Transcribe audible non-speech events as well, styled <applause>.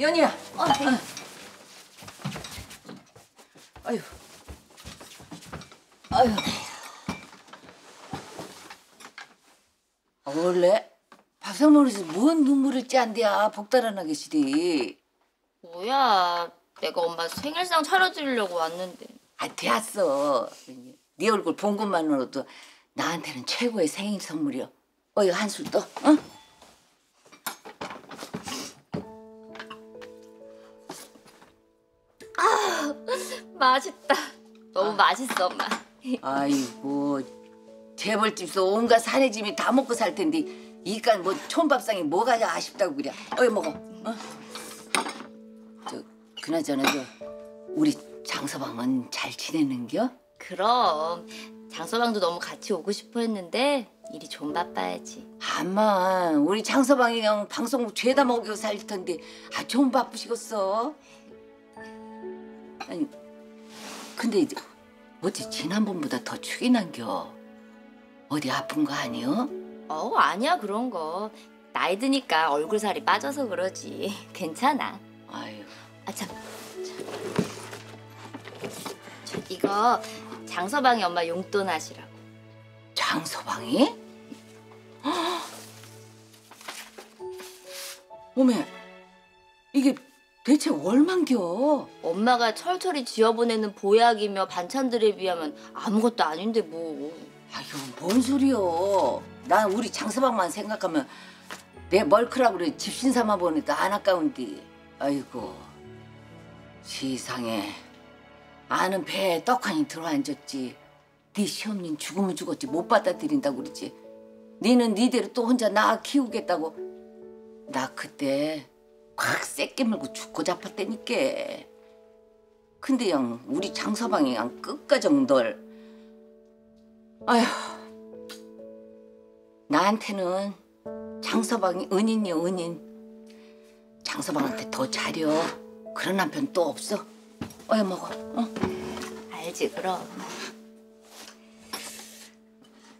연희야. 어, 어. 아유. 아유. 아, 원래 밥상머리에서 뭔 눈물을 짠대야 복달아나게 시리. 뭐야, 내가 엄마 생일상 차려드리려고 왔는데. 아 됐어. 네 얼굴 본 것만으로도 나한테는 최고의 생일 선물이야. 어이 한술 떠. 어? 맛있다. 너무 맛있어, 엄마. 아이고 재벌집서 온갖 사내짐이 다 먹고 살 텐데 이깟 뭐 촌밥상이 뭐가 아쉽다고 그래. 어이 먹어. 어? 저 그나저나 저 우리 장서방은 잘 지내는겨? 그럼 장서방도 너무 같이 오고 싶어 했는데 일이 좀 바빠야지. 아마 우리 장서방이 그냥 방송국 죄다 먹이고 살 텐데 아 좀 바쁘시겠어. 아니 근데 어째 지난번보다 더 축이 난겨? 어디 아픈 거 아니여? 어, 아니야 그런 거. 나이 드니까 얼굴 살이 빠져서 그러지. <laughs> 괜찮아. 아유 아 참. 저, 이거 장서방이 엄마 용돈 하시라고. 장서방이? <gasps> 헉! 어메 이게 대체 얼만겨? 엄마가 철철이 지어보내는 보약이며 반찬들에 비하면 아무것도 아닌데 뭐. 아유 뭔 소리여? 난 우리 장서방만 생각하면 내 멀크라고 집신 삼아 보니까 안 아까운디. 아이고 세상에 아는 배에 떡하니 들어앉았지. 네 시엄니는 죽으면 죽었지 못 받아들인다고 그러지. 니는 니대로 또 혼자 나 키우겠다고. 나 그때 확 새끼 물고 죽고 잡았다니까. 근데 양 우리 장서방이 양 끝까지 널 아휴, 나한테는 장서방이 은인이요 은인. 장서방한테 더 잘여. 그런 남편 또 없어. 어여 먹어. 어? 알지 그럼.